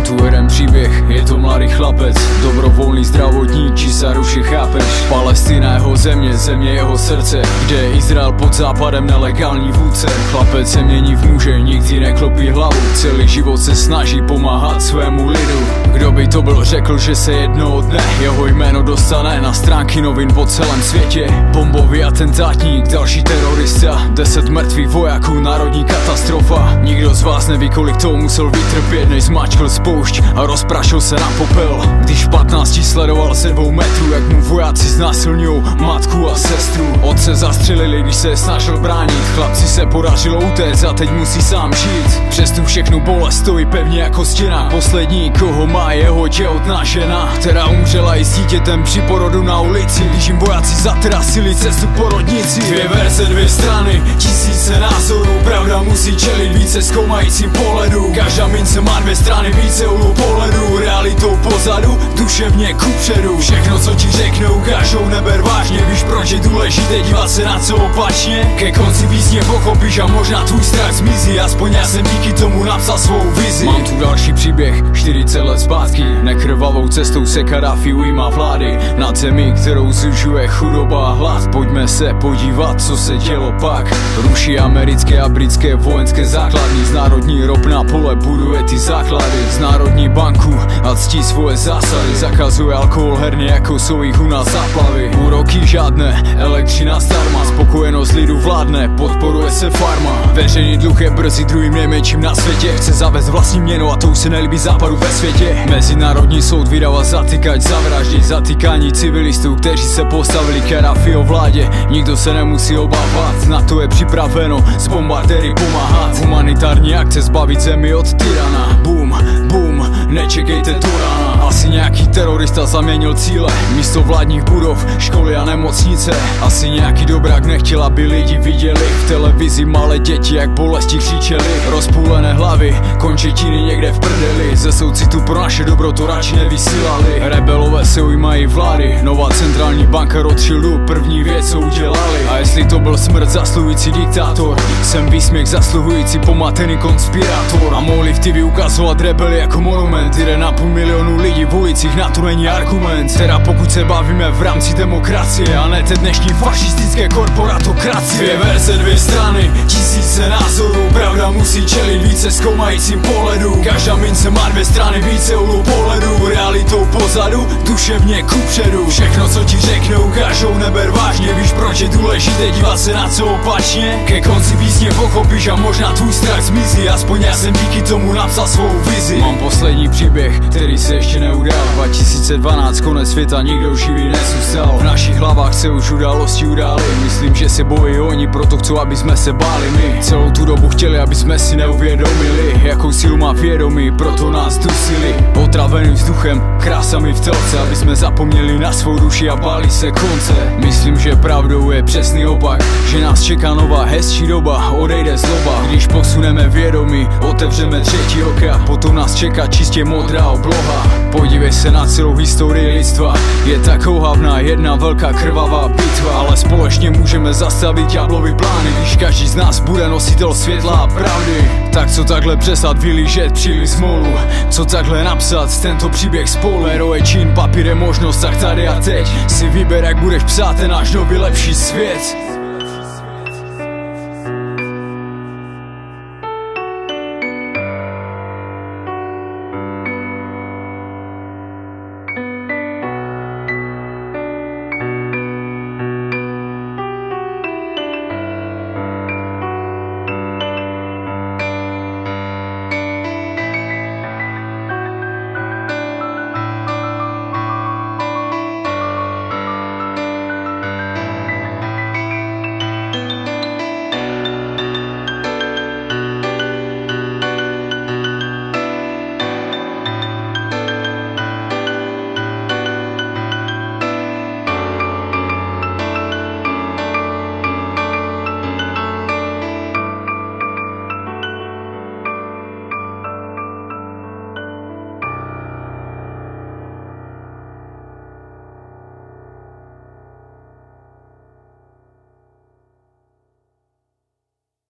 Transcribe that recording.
tu jeden příběh, je to mladý chlapec. Dobrovolný zdravotník, či sa ruši chápeš? Palestina jeho země, země jeho srdce. Kde je Izrael pod západem nelegální vůdce? Chlapec se mění v muže, nikdy neklopí hlavu. Celý život se snaží pomáhat svému lidu. Kdo by to byl, řekl, že se jednoho dne Jeho jméno dostane na stránky novin po celém světě. Bombový atentátník, další terorista. Deset mrtvých vojáků, národní katastrofa. Nikdo z vás neví, kolik toho musel vytrpět Než zmáčkl spoušť a rozprašil se na popel. Když v 15 sledoval se dvou metrů Jak mu vojáci znásilňují matku a sestru. Otce zastřelili, když se snažil bránit. Chlapci se podařilo utéct a teď musí sám žít. Přes tu všechnu bolest stojí pevně jako stěna. Poslední, koho má jeho těhotná žena. Která umřela i s dítětem při porodu na ulici. Když jim vojáci zatrasili cestu porodnici Dvě verze, dvě strany, tisíce názorů. Pravda musí čelit více zkoumajícím pohledu mince má dvě strany, více úhlů pohledu Realitou pozadu, duševně kupředu Všechno co ti řeknou, ukážou neber vážně. Víš proč je důležité dívat se na co opačně? Ke konci písně pochopíš a možná tvůj strach zmizí. Aspoň já jsem díky tomu napsal svou vizi. Mám tu další příběh, 40 let zpátky. Nekrvavou cestou se Kadáfi ujímá vlády. Nad zemi, kterou zužuje chudoba a hlad. Pojďme se podívat, co se dělo pak. Ruší americké a britské vojenské základny. Z národní ropná pole buduje ty základy Z národní banku a ctí svoje zásady. Zakazuje alkohol herně, jako jsou jich u nás záplavy. Úroky žádné, elektřina zdarma Spokojenost lidu vládne, podporuje se farma. Veřejný dluh je brzy druhým nejmenším na světě. Chce zavést vlastní měnu a to už se nelíbí západu ve světě. Mezinárodní soud vydává zatýkať, zavraždit Zatýkání civilistů, kteří se postavili Karafi o vládě. Nikdo se nemusí obávat, na to je připraveno. Z bombardéry pomáhat. Humanitární akce zbavit zemi od tyrana. Boom, nečekejte to rána Asi nějaký terorista zaměnil cíle. Místo vládních budov, školy a nemocnice. Asi nějaký dobrák nechtěl, aby lidi viděli. V televizi malé děti, jak bolesti křičeli. Rozpůlené hlavy, končetiny někde v prdeli. Ze soucitu pro naše dobro to radši nevysílali. Rebelové se ujímají vlády. Nová centrální banka Rothschildu První věc, co udělali. A jestli to byl smrt zasluhující diktátor? Jsem výsměch zasluhující pomatený konspirátor. A mohli v TV ukazovat rebeli jako monument na půl milionu lidí v ulicích, na to není argument. Teda pokud se bavíme v rámci demokracie A ne té dnešní fašistické korporatokracie. Dvě verze, dvě strany, tisíce názorů Pravda musí čelit více zkoumajícím pohledu Každá mince má dvě strany, více úhlů pohledu Realitou pozadu, duševně kupředu. Všechno co ti řeknou, ukážou neber vážně. Víš proč je důležité dívat se na co opačně? Ke konci písně pochopíš a možná tvůj strach zmizí Aspoň já jsem díky tomu napsal svou vizi. Mám poslední příběh, který se ještě neudál 2012, konec světa, nikdo živý nezůstal. V našich hlavách se už události udály. Myslím, že se bojí oni, proto chcou, aby jsme se báli my. Celou tu dobu chtěli, aby jsme si neuvědomili Jakou sílu má vědomí, proto nás dusili. Otravený vzduchem, krásami v telce Aby jsme zapomněli na svou duši a báli se konce. Myslím, že pravdou je přesný opak Že nás čeká nová hezčí doba, odejde zloba. Když posuneme vědomí, otevřeme třetí oka Potom nás čeká čistě modrá obloha. Podívej se na celou historii lidstva Je tak ohavná jedna velká krvavá bitva můžeme zastavit ďáblovy plány. Když každý z nás bude nositel světla a pravdy Tak co takhle přestat vylížet příliš smolu? Co takhle napsat tento příběh spolu Pero je čin, papír je možnost, tak tady a teď Si vyber jak budeš psát ten náš nový lepší svět